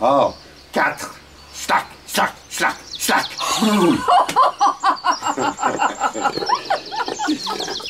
Oh, quatre. Slack, slack, slack, slack.